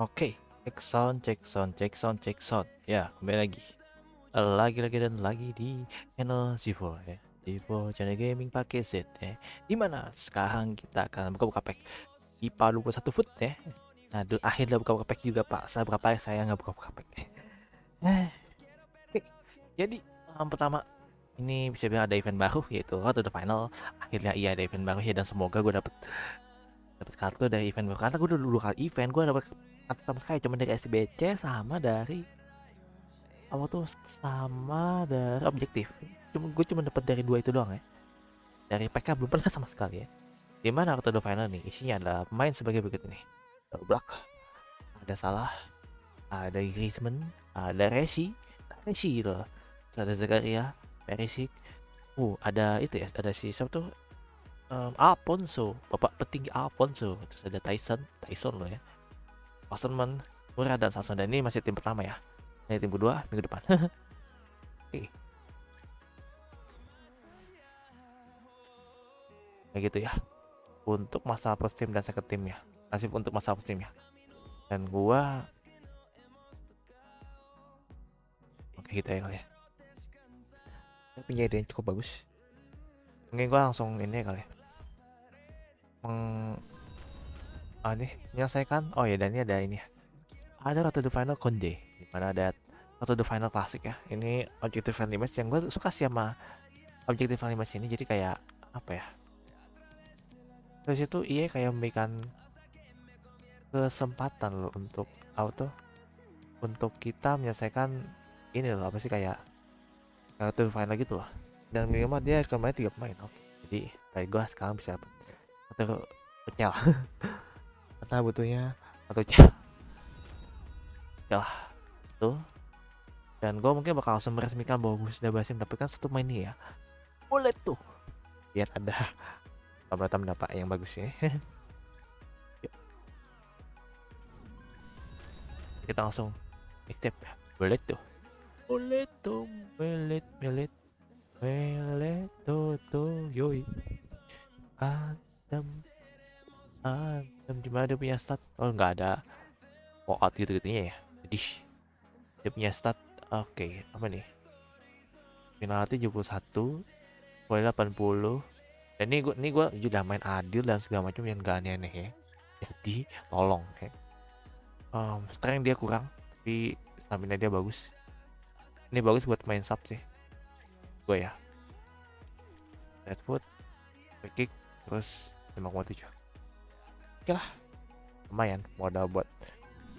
Oke, check sound, check sound, check sound, check sound. Ya, kembali lagi. Lagi-lagi dan lagi di channel Zivo ya. Zivo channel gaming pakai Z ya. Di mana sekarang kita akan buka-buka pack IPA 21 foot ya. Nah, akhirnya buka-buka pack juga pak. Saya berapa ya saya nggak buka-buka pack. Eh, Oke, jadi yang pertama ini bisa bilang ada event baru yaitu Road to the Final. Akhirnya iya ada event baru ya dan semoga gue dapet dapat kartu dari event baru karena gue udah dulu kali event gue dapet kartu sama sekali. Cuma dari SBC sama dari apa tuh sama dari objektif. Cuma gue cuma dapat dari dua itu doang ya. Dari PK belum pernah sama sekali ya. Di mana kartu final nih? Isinya adalah pemain sebagai berikut ini. Black ada salah. Ada Griezmann. Ada Resi. Resi loh. Ada Zakaria. Perisic. Uh ada itu ya. Ada si siapa tuh um, Alfonso bapak petinggi Alfonso. Terus ada Tyson Tyson loh ya. Wasserman Murad dan Samson dan ini masih tim pertama ya. Ini tim kedua minggu depan. Oke. Kayak gitu ya. Untuk masa first team dan second team ya. Nasib untuk masa first team ya. Dan gua oke gitu ya kali ya. Yang cukup bagus. Mungkin gua langsung ini ya kali ya meng ah nih menyelesaikan? Oh ya dan ini ada ini. Ada Road to the Final Konde di mana ada to the Final klasik ya. Ini objective friendly match yang gue suka sih sama objective friendly match ini. Jadi kayak apa ya? Terus itu iya kayak memberikan kesempatan loh untuk auto untuk kita menyelesaikan ini loh apa sih kayak Road to the Final gitu loh. Dan minimal dia kemarin tiga pemain oke. Jadi kayak gue sekarang bisa satu penyal karena butuhnya. Satu jam ya tuh dan gue mungkin bakal langsung meresmikan bahwa gue sudah berhasil mendapatkan satu main ini ya. Boleh tuh. Biar ada tanda dapat yang bagus Yuk. kita langsung accept ya. Boleh tuh. Boleh tuh boleh boleh Mana dia punya stat oh nggak ada walkout gitu gitunya ya? Jadi dia punya stat oke apa nih? Penalti 71 poin 80 dan ini gua ini gua sudah main adil dan segala macam yang gak aneh-aneh ya. Jadi tolong ya um, strength dia kurang tapi stamina dia bagus. Ini bagus buat main sub sih gue ya. Dead foot free kick terus 5,7 oke lah lumayan modal buat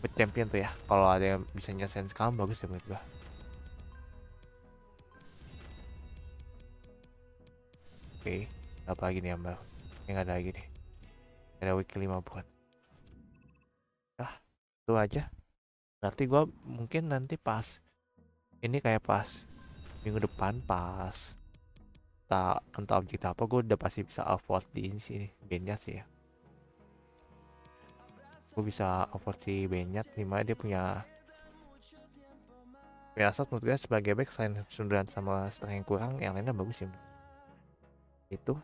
buat champion tuh ya. Kalau ada yang bisa nyelesain sekarang bagus ya menurut gua. Oke apa lagi nih yang ada lagi nih. Ada week 5 bukan ah itu aja. Berarti gua mungkin nanti pas ini kayak pas minggu depan pas tak entah objek apa gue udah pasti bisa afford di sini bandnya sih ya gue bisa afford si bandnya di mana dia punya Biasa menurut gue sebagai back selain sunduran sama setengah yang kurang yang lainnya bagus sih. Itu.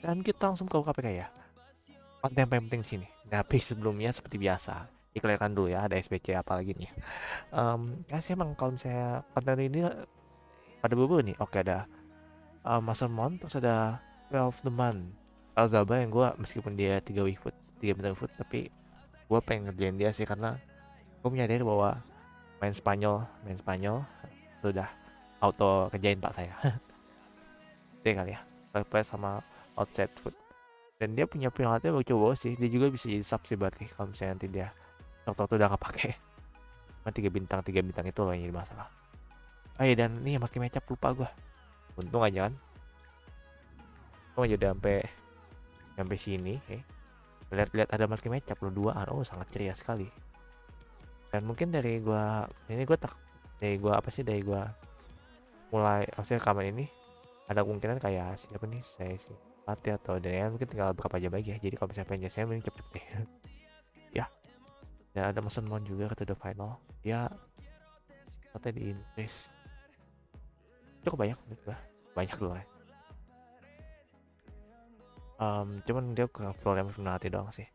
Dan kita langsung ke KPK ya. Konten yang penting sini. Tapi sebelumnya seperti biasa iklankan dulu ya ada SBC apa lagi nih. Um, ya sih emang kalau misalnya konten ini pada beberapa nih oke ada uh, Master Mon terus ada Well of the Month Algaba yang gue meskipun dia 3 week foot 3 bintang foot tapi gue pengen ngerjain dia sih karena gue menyadari bahwa main Spanyol main Spanyol itu udah auto kerjain pak saya. Dia kali ya surprise sama outside foot dan dia punya penalti bagus coba sih dia juga bisa jadi sub sih berarti kalau misalnya nanti dia waktu itu udah kepake Cuma tiga bintang tiga bintang itu loh yang jadi masalah. Oh iya dan nih makin mecap lupa gua. Untung aja kan. Untung aja udah sampai sampai sini eh. Lihat-lihat ada market matchup lo duaan oh sangat ceria sekali. Dan mungkin dari gua ini gua tak dari gua apa sih dari gua mulai maksudnya rekaman ini ada kemungkinan kayak siapa nih saya sih Pati atau Daniel mungkin tinggal berapa jam lagi ya. Jadi kalau misalnya pengen saya mending cepet deh. Ya. Dan ada Mason Mount juga ke the final. Dia katanya di Inggris. Cukup banyak menurut gua. Banyak ya um, cuman dia ke problem penalti doang sih.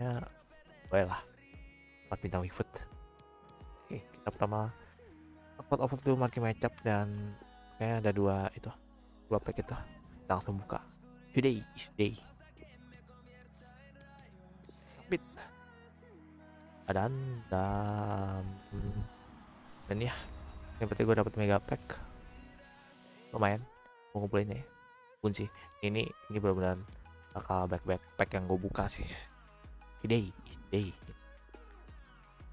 Ya boleh lah. Empat bintang Wifoot oke kita pertama. Spot over dulu market matchup dan kayaknya ada dua itu. Dua pack itu. Kita langsung buka. Today is day. Bit. dan dan dan ya. Yang penting gue dapet mega pack. Lumayan. Mau ngumpulin ya pun sih ini ini benar-benar bakal back back pack yang gue buka sih. Is day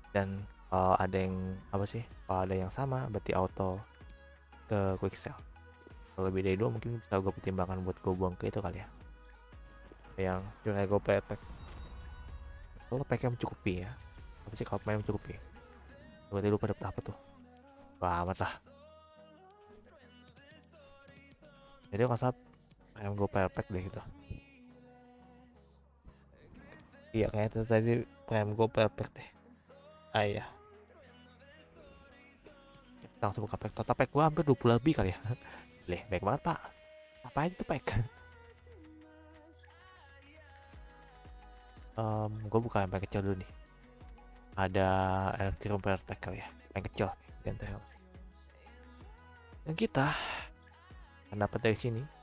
dan kalau ada yang apa sih kalau ada yang sama berarti auto ke quick sell kalau lebih dari dua mungkin bisa gue pertimbangkan buat gue buang ke itu kali ya. Yang cuma gue pack. Kalau packnya mencukupi ya apa sih kalau packnya mencukupi berarti lupa dapet apa tuh. Wah amat lah. Jadi kalau ayam gue pack deh gitu iya kayaknya tadi ayam gue pack deh. Ah iya. Langsung buka pack total pack gua hampir 20 lebih kali ya. Leh baik banget pak. Apa aja tuh pack um, gue buka yang kecil dulu nih. Ada Electrum Perfect kali ya. Yang kecil. Dan kita akan dapat dari sini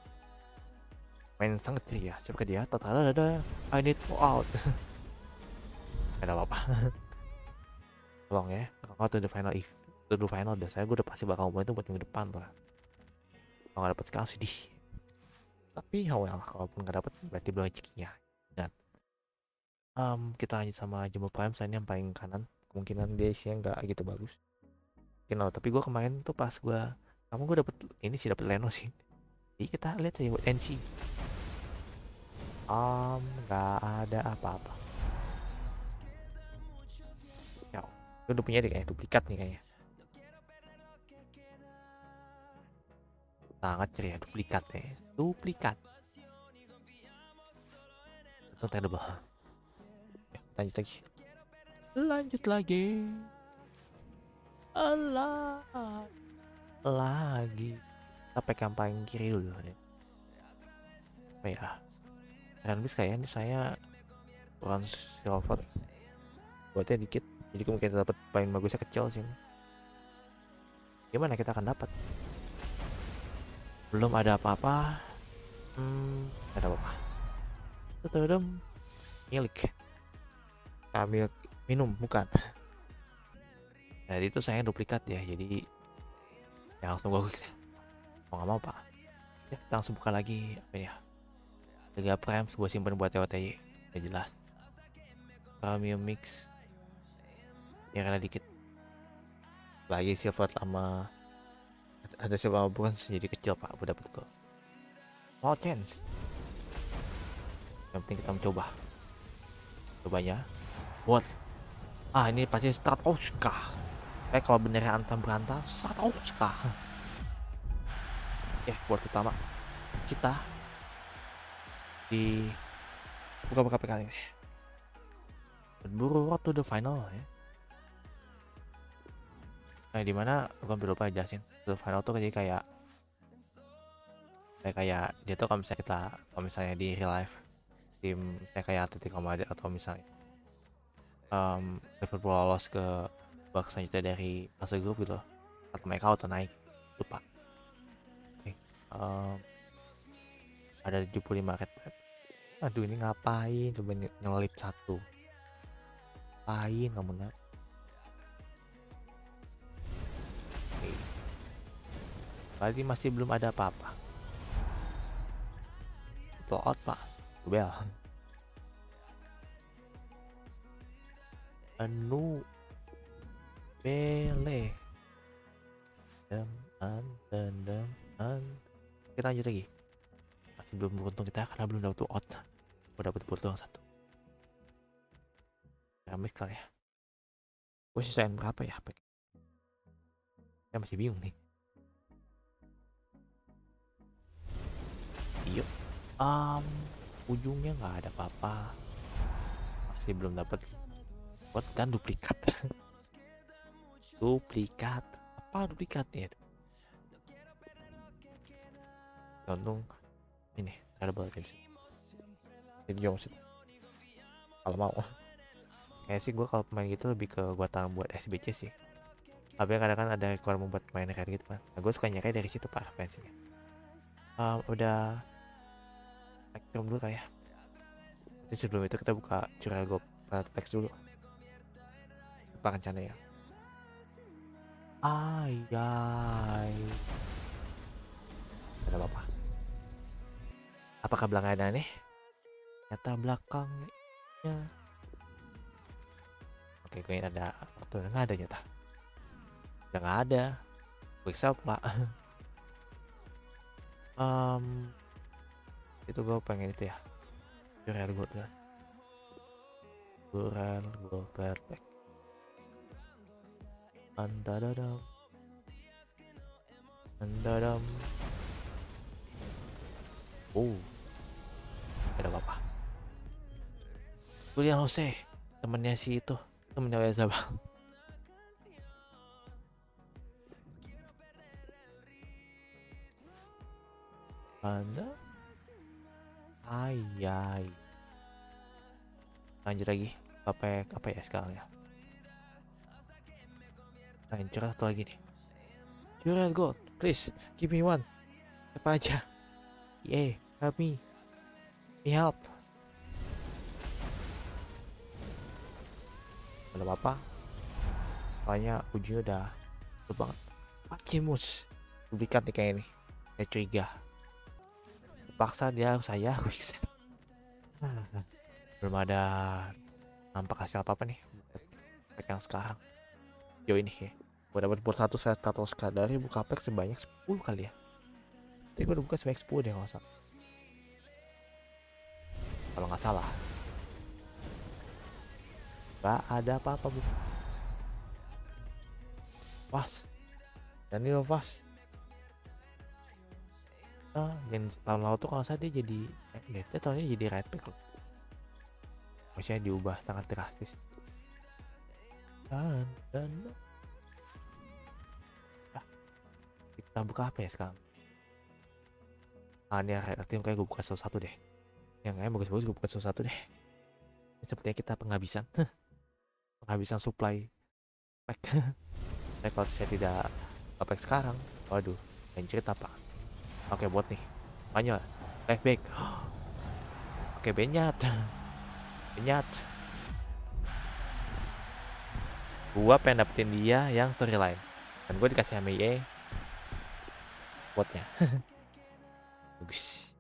main sangat ya siapa dia? Total ada I need to out. Ada apa-apa. Tolong ya. Kalau to the final if dulu final udah. Saya gue udah pasti bakal ngomongin itu buat minggu depan tuh kalau nggak dapet sekarang sedih tapi oh well kalaupun nggak dapet berarti belum rezekinya ingat. Um, kita lanjut sama jemput prime. Saya yang paling kanan. Kemungkinan dia sih nggak gitu bagus. Mungkin tapi gue kemarin tuh pas gue kamu gue dapet ini sih dapet Leno sih. Jadi kita lihat aja buat NC um nggak ada apa-apa. Ya gue udah punya deh kayak duplikat nih kayaknya. Sangat ceria duplikat ya duplikat. Itu terrible ya, lanjut lagi. Lanjut lagi. Allah lagi. Sampai paling kiri dulu. Ya apa ya dan bis kayaknya ini saya bukan silver buatnya dikit. Jadi kemungkinan dapat paling bagusnya kecil sih. Gimana kita akan dapat? Belum ada apa-apa. Hmm ada apa-apa. Tutup milik. Kami minum bukan. Jadi itu saya duplikat ya jadi ya langsung gue mau nggak mau pak? Ya langsung buka lagi apa ya Liga Prime gue simpan buat TOTY udah jelas. Premium Mix ya karena dikit. Lagi silver sama ada siapa bukan jadi kecil pak. Udah dapet kok small chance yang penting kita mencoba. Cobanya. Buat ah ini pasti start Oscar. Eh kalau beneran antam berantam start Oscar. Ya buat pertama kita di buka-buka kali ini berburu to the final ya Nah, di mana gue belum lupa jelasin. The final tuh jadi kayak kayak kayak dia tuh kalau misalnya kita kalau misalnya di real life tim kayak kayak Atletico Madrid atau misalnya um, Liverpool lolos ke babak selanjutnya dari fase grup gitu atau mereka auto naik lupa okay. um, ada 75 red aduh ini ngapain coba nyelip satu ngapain kamu nak Tadi masih belum ada apa-apa. Blowout pak. Bel. Anu. Bele. Dem, an, dan, dem, an. Kita lanjut lagi. Masih belum beruntung kita karena belum dapat out. Gue dapat yang satu. Keramik kali ya. Gue sisain berapa ya? Saya masih bingung nih. yuk um, ujungnya nggak ada apa-apa. Masih belum dapat buat dan duplikat. Duplikat. Apa duplikatnya? Untung ini ada banget jom sih kalau mau. Kayak sih gue kalau pemain gitu lebih ke buatan buat SBC sih. Tapi kadang kan ada requirement buat main kayak gitu kan nah, gue suka nyari dari situ pak referensinya um, udah spectrum dulu kayak jadi sebelum itu kita buka curah go teks dulu. Apa rencana ya? Ayai ada apa apakah belakang ada nih nyata belakangnya. Oke gue ada waktu nggak ada nyata. Udah nggak ada. Quick pak um, itu gue pengen itu ya. Jurel gue dulu Jurel gue perfect Antadadam Antadam Oh. Ada apa-apa Julian Jose Temennya si itu Temennya Weza bang Anda Ayai Lanjut lagi Apa apa ya sekarang ya. Nah curhat satu lagi nih? Curhat gold Please Give me one. Apa aja? Yeah Help me. Me help Ada apa-apa. Soalnya ujungnya udah Tuh banget. Pacimus Duplikat nih kayak ini Kayak curiga. Terpaksa dia saya belum ada nampak hasil apa apa nih. Pack yang sekarang. Yo ini ya. Gue dapat buat satu set atau dari buka pack sebanyak 10 kali ya. Tapi gue udah buka sebanyak 10 deh kalau salah. Kalau nggak salah Gak ada apa-apa bu. Pas dan ini loh pas uh, yang tahun lalu tuh kalau saya dia jadi eh, dia tahunnya jadi right back loh maksudnya diubah sangat drastis. Dan dan. Ah, kita buka apa ya sekarang? Ah ini team kayak gue buka satu-satu deh. Yang kayak bagus-bagus gue buka satu-satu deh. Ini sepertinya kita penghabisan penghabisan supply pack saya kalau saya tidak pack sekarang waduh yang cerita apa Oke, buat nih. Makanya left back. Oke, Benyat. Benyat. Gua pengen dapetin dia yang storyline. Dan gue dikasih MIA buatnya. Bagus.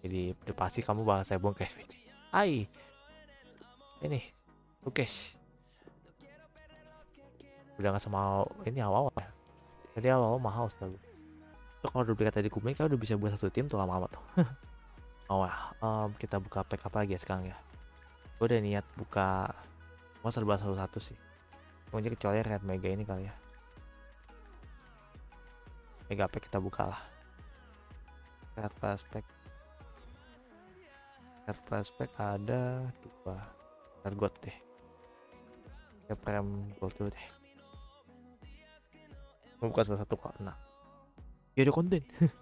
Jadi udah pasti kamu bakal saya buang ke SPC. Hai. Ini. Lukes. Udah gak sama ini awal-awal ya. Tadi awal-awal mahal sekali. So, kalau duplikat tadi kuning kan udah bisa buat satu tim tuh lama amat tuh oh ya um, kita buka pack apa lagi ya sekarang ya. Gue udah niat buka mau serba satu-satu sih. Pokoknya kecuali red mega ini kali ya. Mega pack kita buka lah. Red prospect red prospect ada dua red gold deh. Ya prem gold dulu deh. Buka salah satu kok nah. Ya ada konten.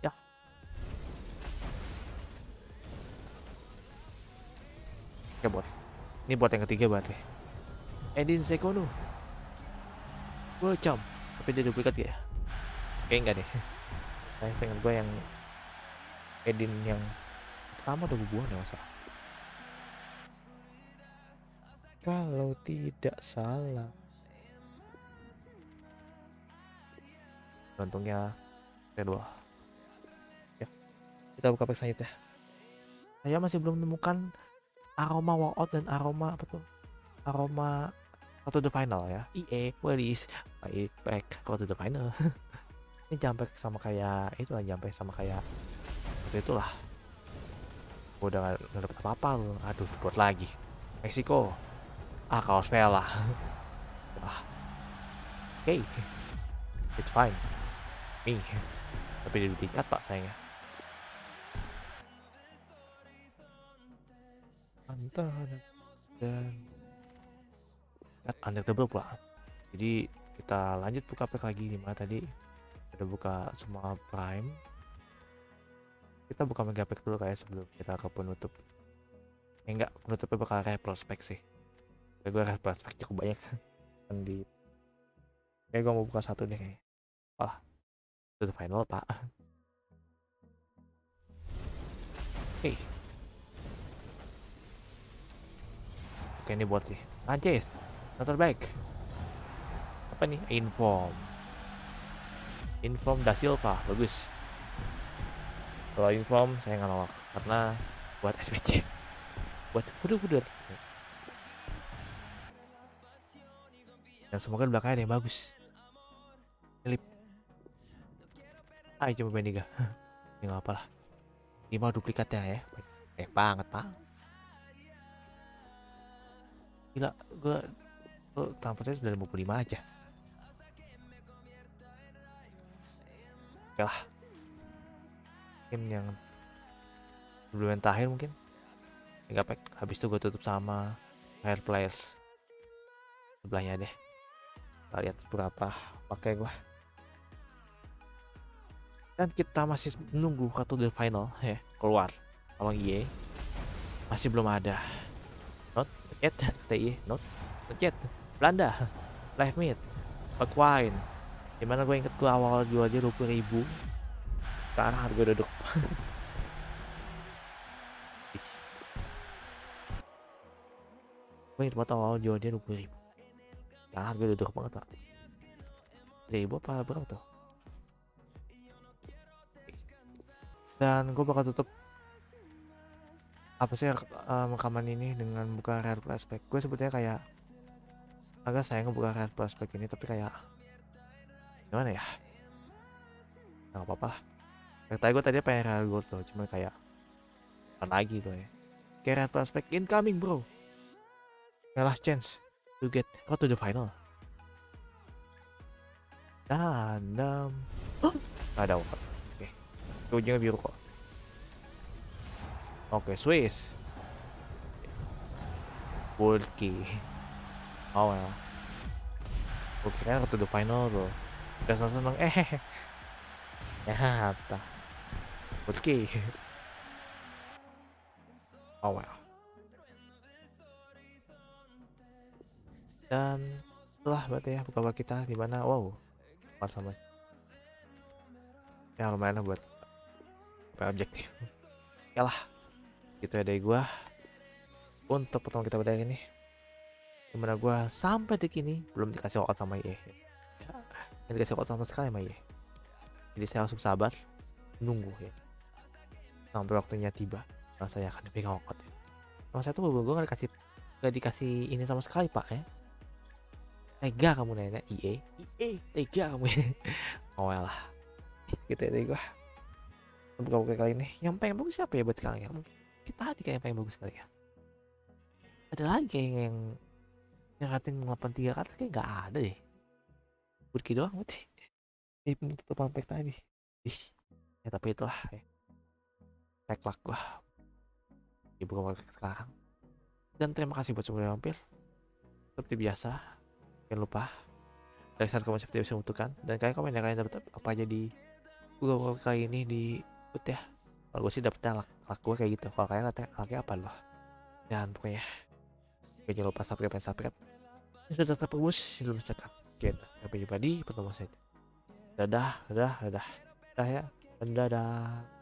Ya. Oke buat. Ini buat yang ketiga berarti. Edin Sekono gue cam tapi dia duplikat ya? Kayak enggak deh. Saya pengen gue yang Edin yang pertama udah gue buang ya masa kalau tidak salah. Untungnya kedua. Ya kita buka pack selanjutnya saya masih belum menemukan aroma walkout dan aroma apa tuh? Aroma to the final ya. EA where is my pack to the final. Ini sampai sama kayak itu lah sampai sama kayak seperti itulah. Udah gak dapet apa-apa aduh buat lagi. Meksiko ah kaos Vela ah. Oke okay. it's fine. Nih tapi di tingkat pak sayangnya. Antara dan under double pula jadi kita lanjut buka pack lagi. Di mana tadi? Ada buka semua prime. Kita buka mega pack dulu kayak sebelum kita ke penutup. Eh, enggak penutupnya bakal kayak prospek sih kayak gue prospek cukup banyak kan di kayak gue mau buka satu deh kayaknya wah itu final pak Oke. Oke ini buat nih. Anjir. Not terbaik. Apa nih? Inform. Inform da Silva. Bagus. Kalau inform saya nggak nolak karena buat SPC. Buat kudu-kudu. Dan semoga belakangnya ada yang bagus. Klip. Ayo coba Bendiga. ya nggak apa lah. Ini duplikatnya ya. Eh banget pak. Gila, gue transfer saya sudah 55 aja. Oke lah. Mungkin yang sebelum yang mungkin. Enggak pack. Habis itu gue tutup sama Air Players. Sebelahnya deh. Kita lihat berapa pakai gue dan kita masih menunggu kartu the final ya keluar. Kalau IE masih belum ada. Not yet TI not not yet. Belanda live mid wine. Di mana gue inget gue awal jual dua puluh ribu. Sekarang harga duduk. Gue inget banget awal jual dua puluh ribu sekarang harga duduk banget pak. Ribu apa berapa tuh? Dan gue bakal tutup apa sih um, rekaman ini dengan buka rare flashback. Gue sebetulnya kayak agak sayang buka rare flashback ini tapi kayak gimana ya? Nggak apa-apa lah. Tadi gue tadi pengen rare gold loh cuma kayak apa lagi tuh ya? Kayak rare flashback incoming bro. My last chance to get go to the final. Um, oh, ada apa ujungnya biru kok. Oke Swiss. Bulky oh ya oke kan ke the final bro. Udah seneng seneng eh ya Bulky oh well dan setelah berarti ya buka kita di mana wow pas sama. Ya lumayan lah buat sampai objektif. Ya lah gitu ya dari gua. Untuk pertemuan kita pada ini di mana gua? Sampai detik ini belum dikasih waktu sama IE ya, dikasih waktu sama sekali sama IE jadi saya langsung sabar nunggu ya. Sampai waktunya tiba nah saya akan pegang waktu ya. Sama saya tuh gue gak dikasih gak dikasih ini sama sekali pak ya tega kamu nanya IE IE tega kamu. Ya oh lah. Gitu ya gua. Buka-buka kali ini. Yang pengen bagus siapa ya buat sekarang ya? Mungkin kita tadi kayak yang pengen bagus kali ya? Ada lagi yang yang rating 83 kata kayak nggak ada deh. Burki doang berarti. Ini penutupan pack tadi. Ih ya tapi itulah ya. Pack luck gua. Buka pack sekarang. Dan terima kasih buat semua yang mampir seperti biasa jangan lupa like share komen seperti bisa membutuhkan. Dan kalian komen ya kalian dapat apa aja di buka kali ini di dapet ya. Kalau gue sih dapetnya lak, lak gue kayak gitu. Kalau kalian katanya laknya apa loh? Dan pokoknya. Jangan lupa subscribe dan subscribe. Ini sudah terperbus belum subscribe oke sampai jumpa di pertemuan saya dadah dadah dadah. Dadah ya. Dadah